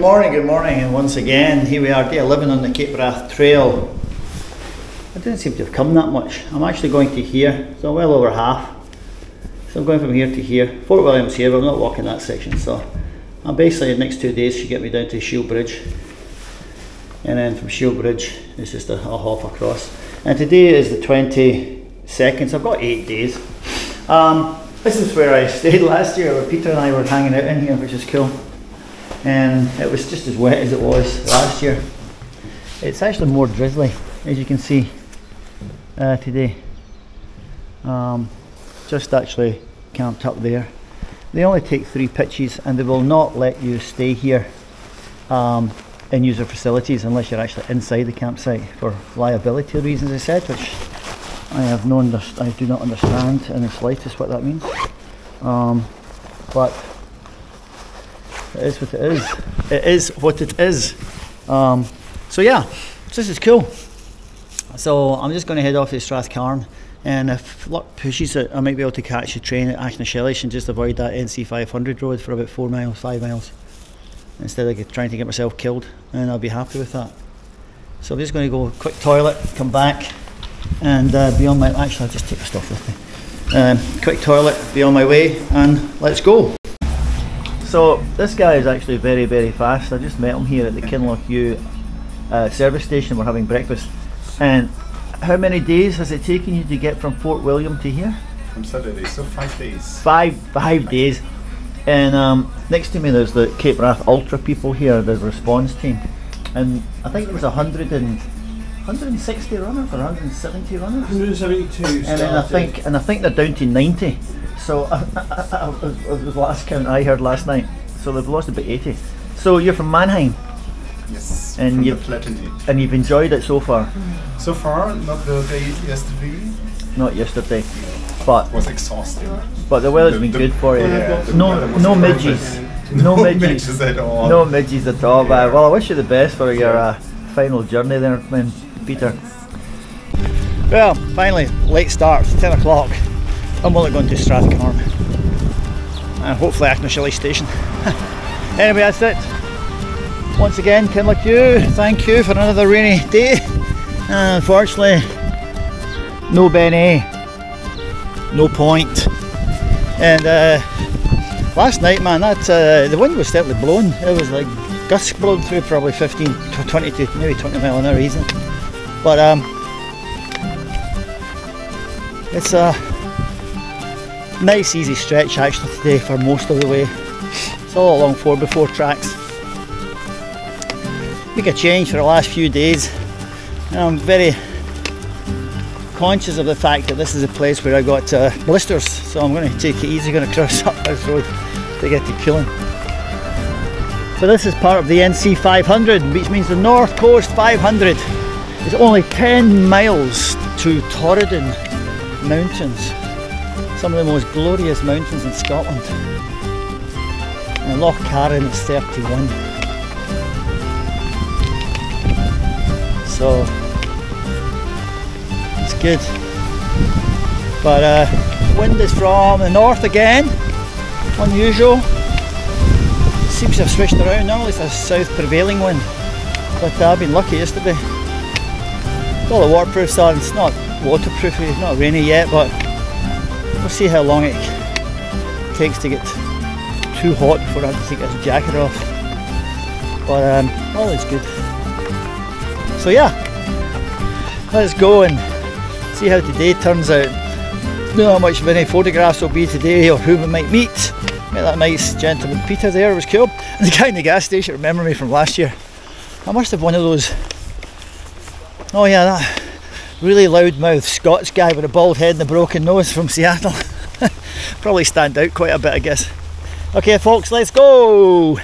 good morning, good morning, and once again, here we are, day 11 on the Cape Wrath Trail. I didn't seem to have come that much. I'm actually going to here, so well over half. So I'm going from here to here. Fort William's here, but I'm not walking that section, so I'm basically the next two days should get me down to Shiel Bridge. And then from Shiel Bridge, it's just a, a hop across. And today is the 22nd, so I've got eight days. Um, this is where I stayed last year, where Peter and I were hanging out in here, which is cool and it was just as wet as it was last year. It's actually more drizzly, as you can see uh, today. Um, just actually camped up there. They only take three pitches and they will not let you stay here um, and use their facilities unless you're actually inside the campsite for liability reasons, I said, which I have no I do not understand in the slightest what that means. Um, but it is what it is. It is what it is. Um, so yeah, this is cool. So I'm just going to head off to Strathcarron and if luck pushes it, I might be able to catch a train at Achnashellach and just avoid that NC 500 road for about four miles, five miles, instead of trying to get myself killed, and I'll be happy with that. So I'm just going to go quick toilet, come back, and uh, be on my. Actually, I'll just take the stuff with me. Um, quick toilet, be on my way, and let's go. So this guy is actually very very fast. I just met him here at the Kinlochewe uh, service station. We're having breakfast. And how many days has it taken you to get from Fort William to here? From Saturday, so five days. Five five days. And um, next to me there's the Cape Wrath Ultra people here, the response team. And I think there was a hundred and 160 runners or 170 runners. 172. And then I think and I think they're down to 90. So uh, uh, uh, was the last count I heard last night. So they've lost about 80. So you're from Mannheim. Yes. And you've and you've enjoyed it so far. So far, not the day yesterday. Not yesterday, but It was exhausting. but the weather's The- been the- good for you. yeah, no no midges. No, No midges. midges at all. No midges at all. But well, I wish you the best for your uh, final journey there, man, Peter. Well, finally, late start, 10 o'clock. I'm only going to Strathcarron and hopefully Achnashellach station. anyway, that's it. Once again, Kinlochewe, thank you for another rainy day. Uh, unfortunately, no Beinn Eighe, no point. And uh, last night, man, that uh, the wind was certainly blowing. It was like gusts blowing through probably 15 to 20 to maybe 20 mile an hour easily. But um, it's a nice easy stretch actually today for most of the way. It's all along 4 before tracks. Make a change for the last few days. And I'm very conscious of the fact that this is a place where I got uh, blisters, so I'm going to take it easy, going to cross up this road to get to Killing. But this is part of the NC 500, which means the North Coast 500 is only 10 miles to Torridon Mountains, some of the most glorious mountains in Scotland. And Loch Carron is 31. So it's good. But uh, wind is from the north again, unusual. Seems to have switched around, normally it's a south prevailing wind. But uh, I've been lucky yesterday. All the waterproofs on, it's not waterproof, it's not rainy yet, but we'll see how long it takes to get too hot before I have to take this jacket off. But um, all is good. So yeah, let's go and see how today turns out. Don't know how much of any photographs will be today or who we might meet. Met that nice gentleman Peter there, was cool. And the guy in the gas station remember me from last year. I must have one of those Oh yeah, that really loudmouth Scots guy with a bald head and a broken nose from Seattle. Probably stand out quite a bit I guess. Okay folks, let's go!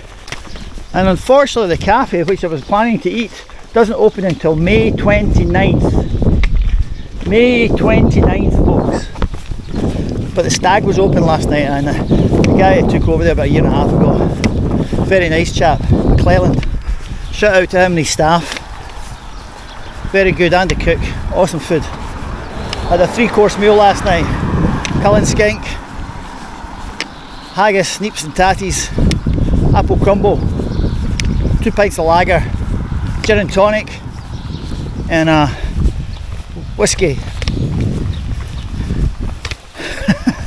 And unfortunately the cafe which I was planning to eat doesn't open until May 29th. May 29th folks. But the stag was open last night and uh, the guy took over there about a year and a half ago, very nice chap, Cleland. Shout out to him and his staff. Very good and the cook, awesome food. Had a three course meal last night. Cullen skink, haggis, neeps and tatties, apple crumble, two pints of lager, gin and tonic, and uh, whiskey.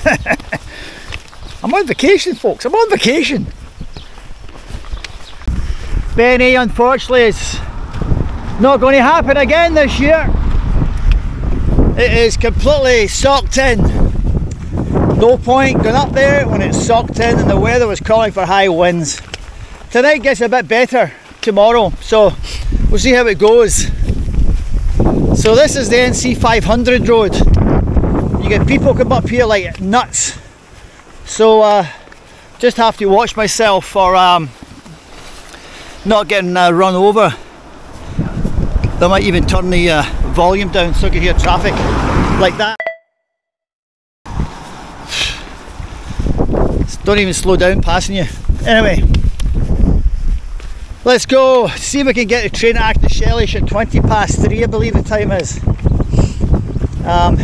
I'm on vacation, folks. I'm on vacation. Beinn Eighe, unfortunately, is not going to happen again this year. It is completely socked in. No point going up there when it's socked in and the weather was calling for high winds. Tonight gets a bit better tomorrow, so we'll see how it goes. So this is the NC 500 road. You get people come up here like nuts. So uh, just have to watch myself for um, not getting uh, run over. They might even turn the uh, volume down so I can hear traffic like that. Don't even slow down passing you. Anyway, let's go see if we can get the train at Achnashellach at 20 past 3 I believe the time is. Um,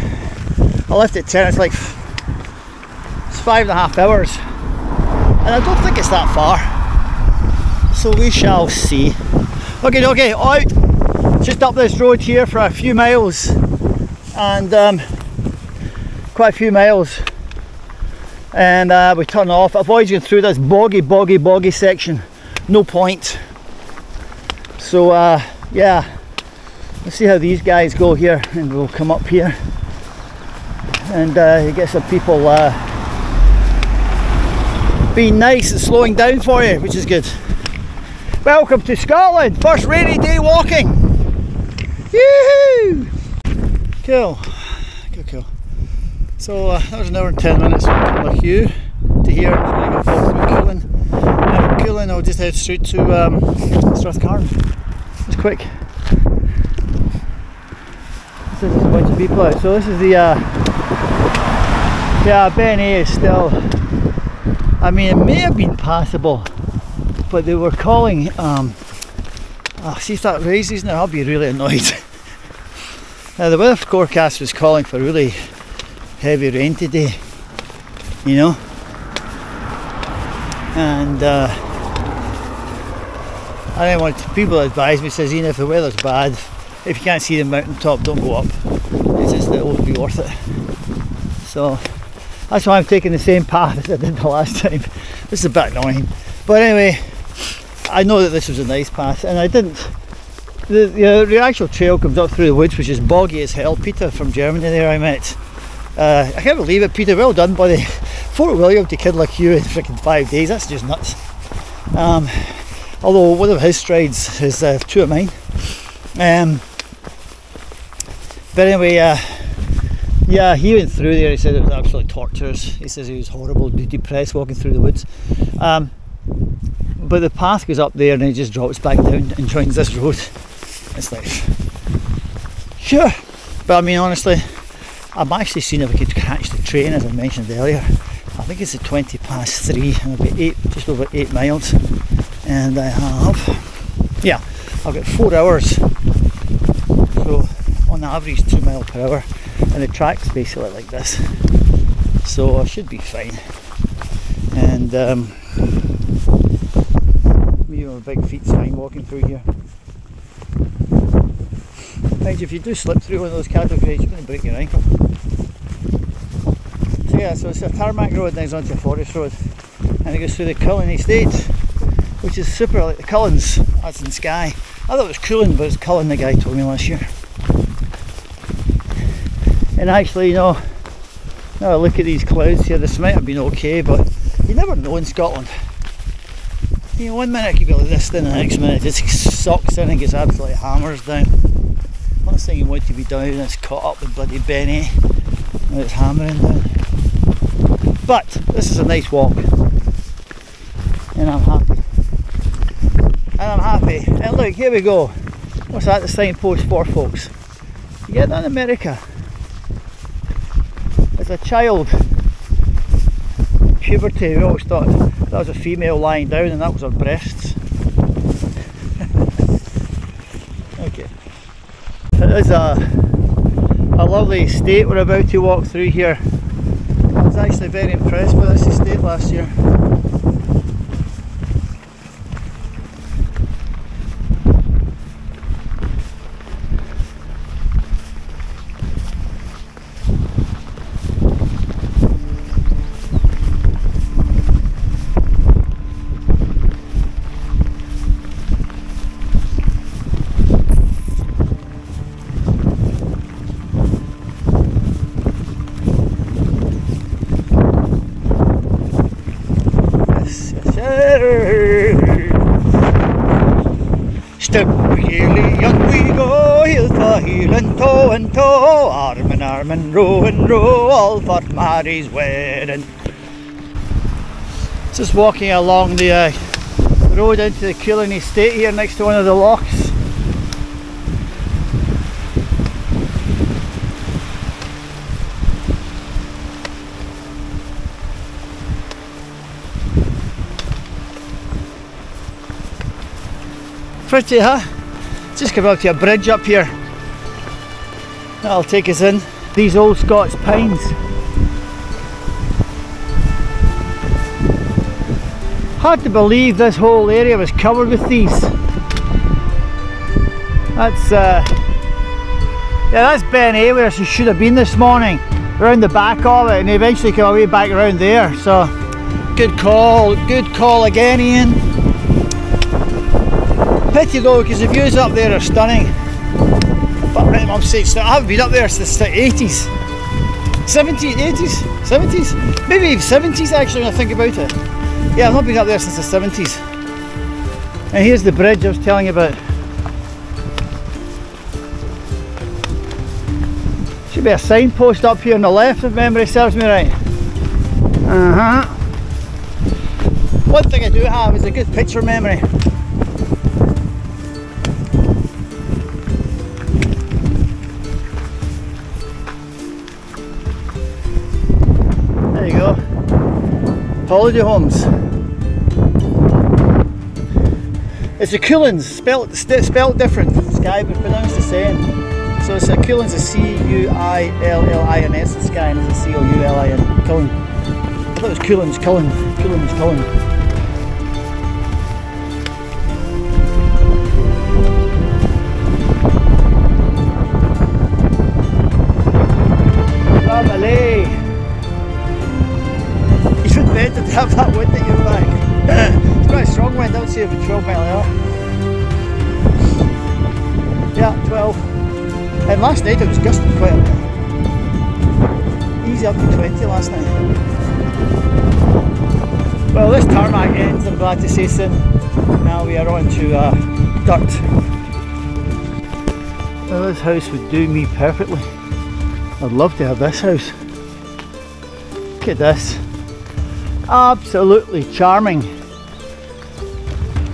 I left at 10, it's like it's five and a half hours and I don't think it's that far so we shall see. Okay, okay, out just up this road here for a few miles and um, quite a few miles and uh, we turn off. Avoid going through this boggy, boggy, boggy section. No point. So uh, yeah, let's see how these guys go here and we'll come up here and uh, get some people uh, being nice and slowing down for you, which is good. Welcome to Scotland, first rainy day walking. Yoo-hoo! Cool, cool. So uh, that was an hour and 10 minutes from Hugh to here. I'm going to go. And from Coulin I'll just head straight to um, Strathcarron. It's quick. This is a bunch of people out. So this is the, uh, yeah, Beinn Eighe is still, I mean it may have been passable, but they were calling, um, oh, see if that raises now, I'll be really annoyed. now the weather forecast was calling for really heavy rain today, you know. And uh, I don't want people advise me says Ian if the weather's bad, if you can't see the mountain top, don't go up. It's just that it won't be worth it. So that's why I'm taking the same path as I did the last time. This is a bit annoying, but anyway, I know that this was a nice path, and I didn't. The, the, the actual trail comes up through the woods, which is boggy as hell. Peter from Germany there I met uh, I can't believe it, Peter. Well done, buddy. Fort William to kid like you in freaking five days. That's just nuts. Um, although one of his strides is uh, two of mine. Um, but anyway, uh, yeah, he went through there. He said it was absolutely torturous. He says he was horrible, depressed walking through the woods. Um, but the path goes up there and it just drops back down and joins this road. It's like, sure. But I mean, honestly, I'm actually seeing if I could catch the train as I mentioned earlier. I think it's at 20 past three and I've got eight, just over eight miles. And I have, yeah, I've got four hours. So on average two mile per hour. And the track's basically like this. So I should be fine. And um, me with my big feet's fine walking through here. Mind if you do slip through one of those cattle grades, you're going to break your ankle. So yeah, so it's a tarmac road and then it's onto a forest road. And it goes through the Coulin Estate, which is super like the Cuillins, that's in Skye. I thought it was Cullen, but it's Cullen the guy told me last year. And actually, you know, now I look at these clouds here, this might have been okay, but you never know in Scotland. You know, one minute it could be like this, then the next minute it just sucks in and gets absolutely hammers down. Last thing you want to be down is caught up with bloody Beinn Eighe and it's hammering down. But this is a nice walk and I'm happy. And I'm happy. And look, here we go. What's that the signpost for folks? You get that in America. As a child, puberty, we always thought that was a female lying down and that was her breasts. It is a, a lovely estate we're about to walk through here. I was actually very impressed with this estate last year. Step Healy, young we go, heel for heel and toe and toe, arm in arm and row and row, all for Mary's wedding. Just walking along the uh, road into the Coulin estate here next to one of the locks. Pretty, huh? Just come up to a bridge up here. That'll take us in. These old Scots pines. Hard to believe this whole area was covered with these. That's uh, yeah, that's Beinn Eighe where she should have been this morning. Around the back of it and eventually came away back around there. So good call, good call again Ian. Pity though because the views up there are stunning. But right mum says I haven't been up there since the 80s. 70s, 80s, 70s? Maybe 70s actually when I think about it. Yeah, I've not been up there since the 70s. And here's the bridge I was telling you about. Should be a signpost up here on the left if memory serves me right. Uh-huh. One thing I do have is a good picture memory. Holiday homes. It's a Cullens, spelled, spelled different. Skye, but pronounced the same. So it's a Cuillins, a C-U-I-L-L-I-N-S, Skye, and it's a C-O-U-L-I-N, Coulin. I thought it was Cullens, Cullen, Cullens, Cullen. That wind at your back. it's quite a strong wind, I would say over 12 mile hour. Yeah, 12. And last night it was gusting quite a bit. Easy up to 20 last night. Well, this tarmac ends, I'm glad to say so. Now we are on to uh, dirt. Well, this house would do me perfectly. I'd love to have this house. Look at this. Absolutely charming.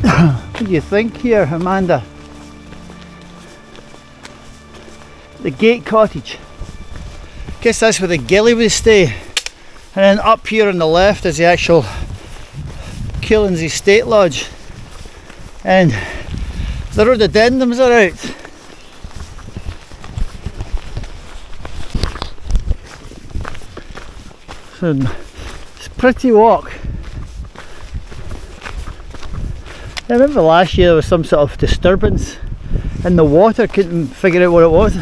what do you think here, Amanda? The gate cottage. Guess that's where the gilly would stay. And then up here on the left is the actual Cullens Estate Lodge. And the rhododendrons are out. So pretty walk. I remember last year there was some sort of disturbance in the water, couldn't figure out what it was.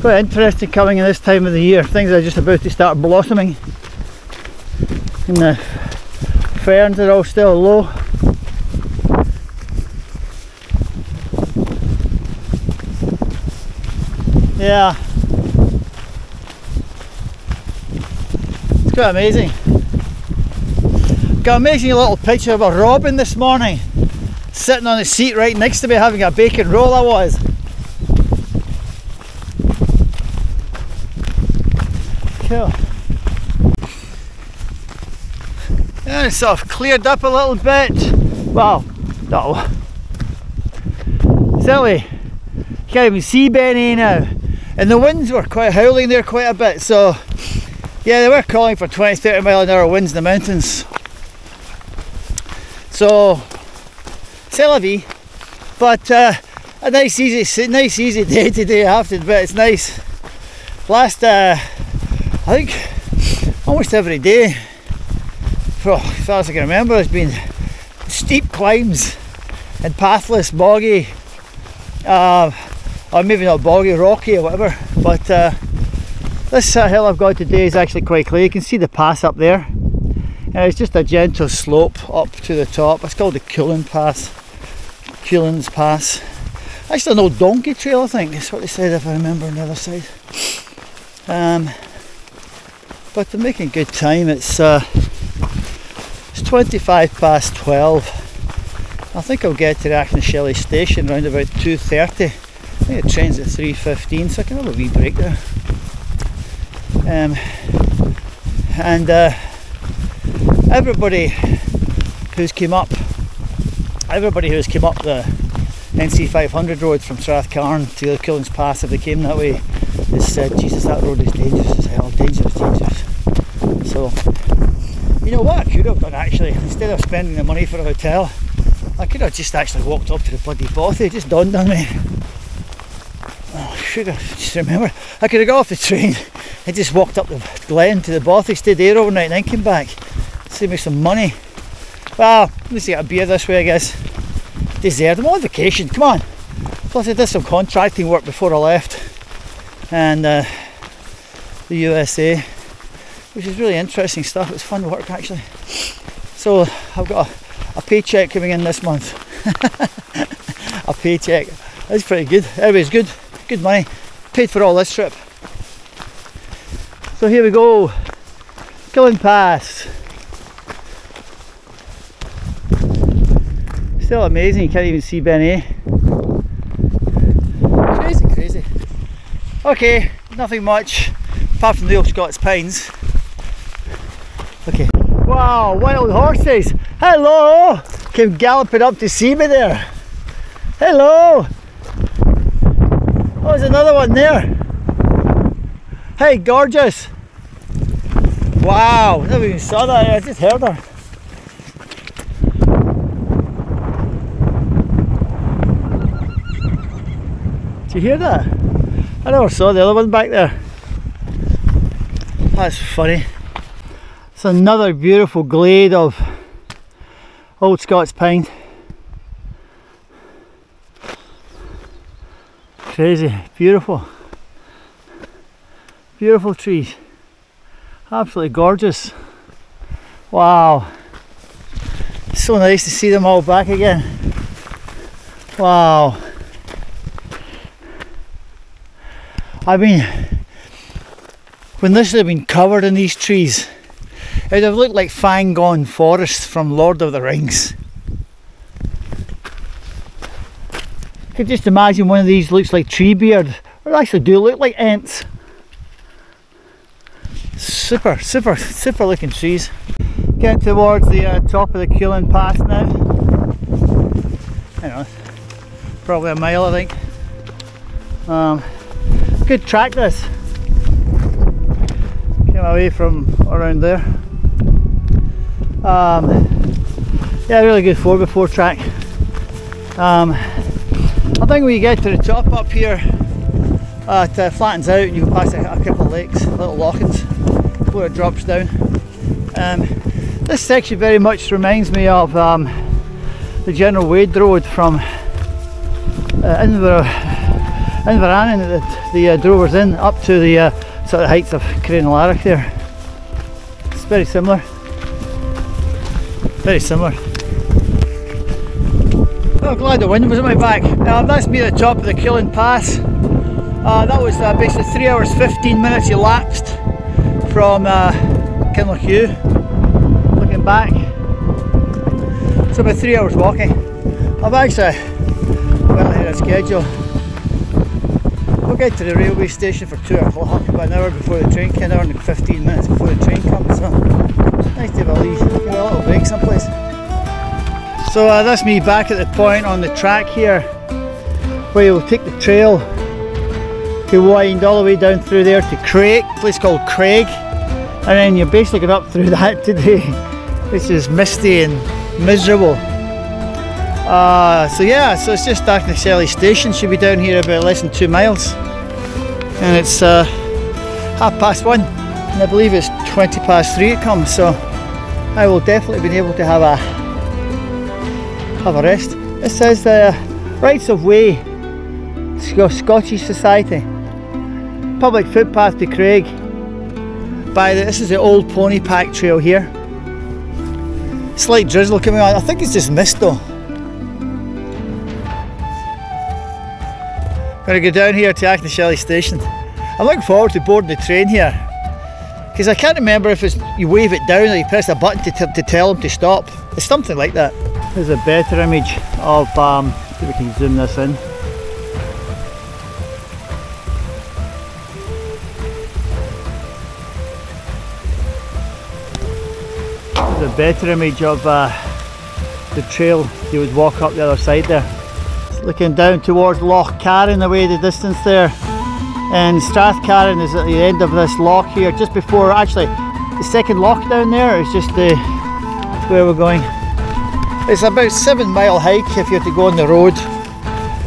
Quite interesting coming in this time of the year. Things are just about to start blossoming. And the ferns are all still low. Yeah. It's quite amazing. Got an amazing little picture of a robin this morning. Sitting on the seat right next to me having a bacon roll I was. Cool. And it's sort of cleared up a little bit. Well, no. Silly. You can't even see Beinn Eighe now. And the winds were quite howling there quite a bit, so yeah, they were calling for 20 30 mile an hour winds in the mountains. So, c'est vie. But uh, a nice easy, nice easy day today. I have to admit, it's nice. Last, uh, I think, almost every day, for as far as I can remember, it's been steep climbs and pathless, boggy. Uh, or maybe not boggy, rocky or whatever. But uh, this uh, hill I've got today is actually quite clear. You can see the pass up there. And it's just a gentle slope up to the top. It's called the Coulin Pass. Coulin's Pass. Actually, no donkey trail, I think. That's what they said if I remember on the other side. Um, but they're making good time. It's uh, it's 25 past 12. I think I'll get to the Achnashellach station around about 2.30. I think the train's at 3.15 so I can have a wee break there. Um, and uh, everybody who's came up, everybody who's came up the NC500 road from Strathcarron to the Killings Pass, if they came that way, has said, Jesus, that road is dangerous as hell, dangerous, dangerous. So, you know what I could have done actually, instead of spending the money for a hotel, I could have just actually walked up to the bloody bothy, just dawned on me. Oh, have just remember, I could have got off the train and just walked up the glen to the bothy, stayed there overnight and then came back. Save me some money. Well, at least I got a beer this way, I guess. Deserved. I'm on vacation, come on. Plus, I did some contracting work before I left, and uh, the USA, which is really interesting stuff. It was fun work actually. So I've got a, a paycheck coming in this month. a paycheck. That's pretty good. Anyways, good, good money. Paid for all this trip. So here we go. Killing Pass. Still amazing, you can't even see Beinn Eighe. Crazy, crazy. Okay, nothing much apart from the old Scots Pines. Okay. Wow, wild horses! Hello! Came galloping up to see me there. Hello! Oh, there's another one there. Hey, gorgeous! Wow, I never even saw that. I just heard her. Did you hear that? I never saw the other one back there. That's funny. It's another beautiful glade of old Scots pine. Crazy, beautiful. Beautiful trees. Absolutely gorgeous. Wow. so nice to see them all back again. Wow. I mean, when this had been covered in these trees, it would have looked like Fangorn Forest from Lord of the Rings. I could just imagine one of these looks like Treebeard, or actually do look like Ents. Super, super, super looking trees. Getting towards the uh, top of the Coulin Pass now. Probably a mile I think. Um, good track this. Came away from around there. Um, yeah, really good 4x4 track. Um, I think when you get to the top up here, uh, it uh, flattens out and you can pass a, a couple of lakes, little lochans, before it drops down. Um, this section very much reminds me of um, the General Wade Road from uh, Edinburgh Inverarnan that the uh, Drovers in up to the uh, sort of heights of Crianlarich there. It's very similar. Very similar. Oh, glad the wind was at my back. Um, that's me at the top of the Coulin Pass. Uh, that was uh, basically 3 hours 15 minutes elapsed from uh, Kinlochewe. Looking back. It's about 3 hours walking. I've actually well ahead of schedule. We'll get to the railway station for 2 o'clock, about an hour before the train, kind hour and 15 minutes before the train comes. So nice to have a, a little break someplace. So uh, that's me back at the point on the track here where you'll take the trail to wind all the way down through there to Craig, place called Craig and then you're basically going up through that today which is misty and miserable uh, so yeah, so it's just Achnashellach station, should be down here about less than two miles. And it's uh, half past one, and I believe it's 20 past three it comes, so I will definitely be able to have a have a rest. It says the Rights of Way, Scottish Society, public footpath to Craig. By the, this is the old pony pack trail here. Slight drizzle coming on. I think it's just mist though. Gonna go down here to Achnashellach station. I'm looking forward to boarding the train here. Because I can't remember if it's you wave it down or you press a button to, to tell them to stop. It's something like that. Here's a better image of, um, see if we can zoom this in. Better image of uh, the trail you would walk up the other side there. It's Looking down towards Loch Carron away the distance there. And Strathcarron is at the end of this lock here, just before actually the second lock down there is just the where we're going. It's about seven mile hike if you have to go on the road.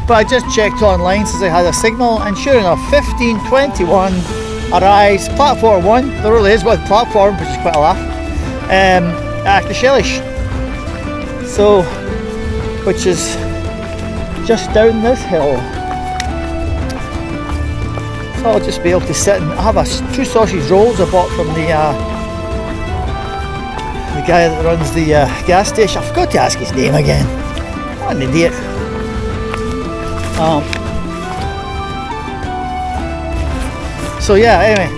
But I just checked online since I had a signal and sure enough 1521 arrives platform one. There really is one platform which is quite a laugh. Um, at Shellish. So which is just down this hill. So I'll just be able to sit and have a, two sausage rolls I bought from the uh, the guy that runs the uh, gas station. I forgot to ask his name again. What an idiot. Um, so yeah, anyway,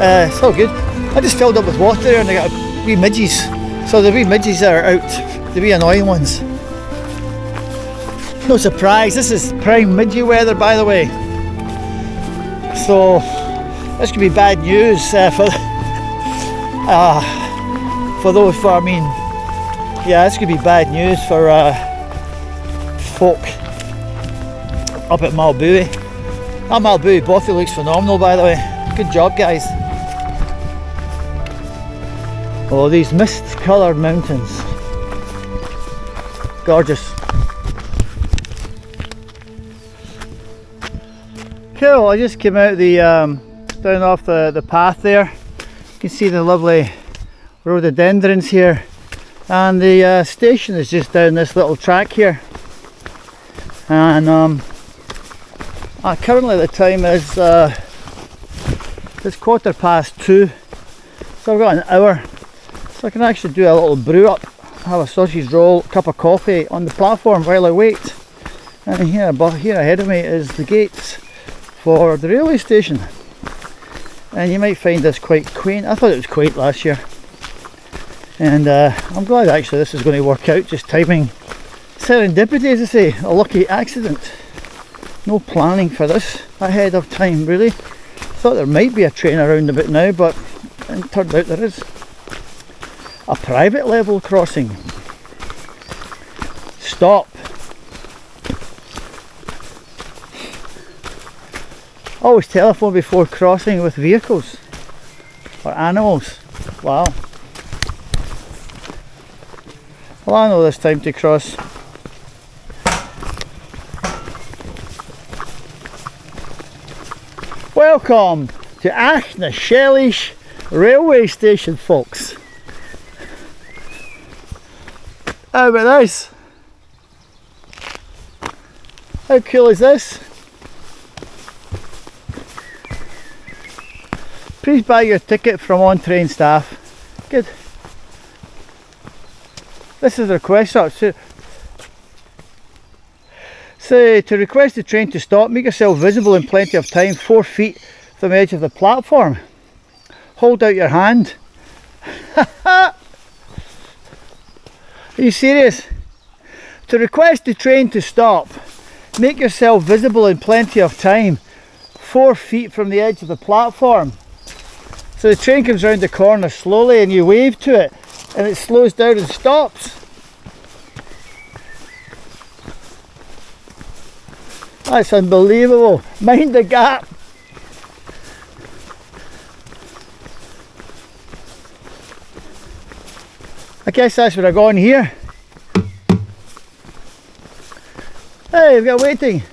uh, it's all good. I just filled up with water and I got a wee midges. So the wee midges that are out, the wee annoying ones. No surprise, this is prime midgie weather by the way. So this could be bad news uh, for uh, for those for I mean yeah this could be bad news for uh, folk up at Maol Bhuidhe. That Maol Bhuidhe Bothy looks phenomenal by the way. Good job guys. Oh these mist coloured mountains. Gorgeous. Cool, I just came out the um, down off the, the path there. You can see the lovely rhododendrons here. And the uh, station is just down this little track here. And um, uh, currently the time is uh, it's quarter past two. So I've got an hour. I can actually do a little brew up, have a sausage roll, cup of coffee on the platform while I wait. And here, here ahead of me is the gates for the railway station. And you might find this quite quaint. I thought it was quaint last year. And uh, I'm glad actually this is going to work out just timing. Serendipity as I say a lucky accident. No planning for this ahead of time really. Thought there might be a train around a bit now but it turned out there is a private level crossing stop Always telephone before crossing with vehicles or animals. Wow. Well, I know this time to cross. Welcome to Shellish railway station, folks. Oh, How about this? How cool is this? Please buy your ticket from on train staff. Good. This is a request. So, say to request the train to stop, make yourself visible in plenty of time, four feet from the edge of the platform. Hold out your hand. Are you serious? To request the train to stop, make yourself visible in plenty of time, four feet from the edge of the platform. So the train comes round the corner slowly and you wave to it and it slows down and stops. That's unbelievable. Mind the gap. I guess that's where I go in here. Hey, we've got waiting.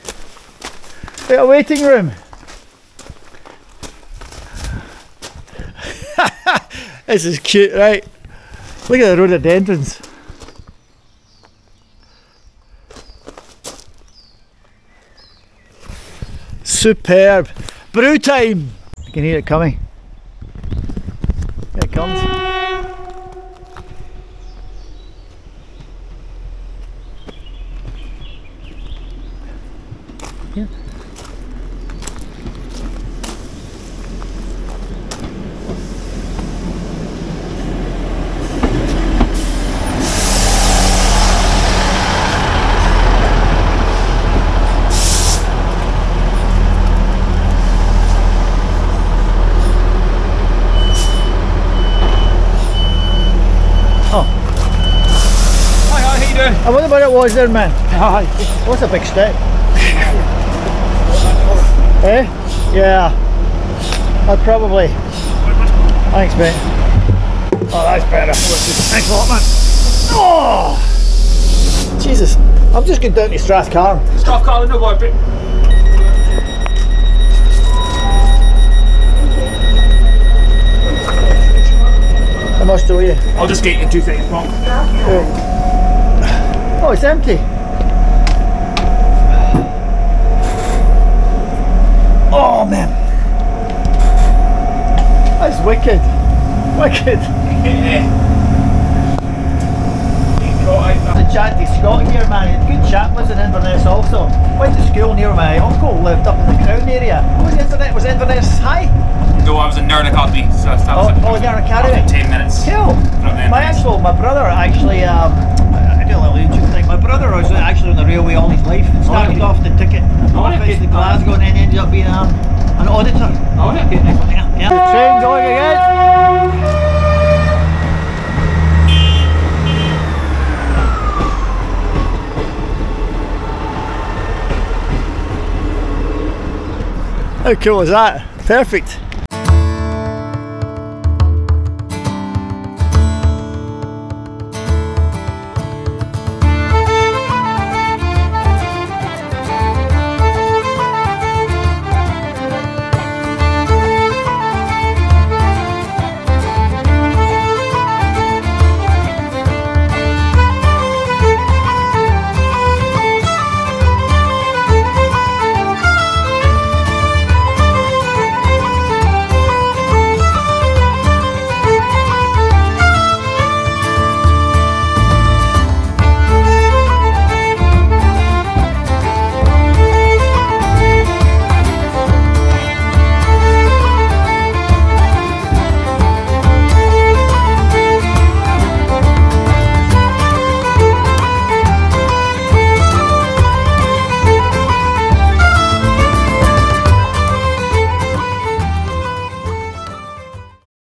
We've got a waiting room. this is cute, right? Look at the rhododendrons. Superb. Brew time! I can hear it coming. Here it comes. Yeah. I wonder what it was there, man. Aye. What's a big stick? eh? Yeah. I'd probably. Thanks, mate. Oh, that's better. Thanks a lot, man. Oh! Jesus. I'm just going down to Strathcarron. Calling the boy. I must show you. I'll just get you two seconds, Mark. Oh, it's empty. Oh, man. That's wicked. Wicked. The chat to Scott here, man. Good chap was in Inverness also. Went to school near my uncle, lived up in the Crown area. Was Inverness, was Inverness high? No, I was in Nerd Academy, so I Oh, was oh, Nerd Academy. I was 10 minutes. Cool. My actual, my brother actually, um, I do a little YouTube brother was actually on the railway all his life. Started yeah. off the ticket office in Glasgow and then ended up being um, an auditor. Oh, yeah, okay, next one. Yeah, yeah. The train going again. How cool is that? Perfect.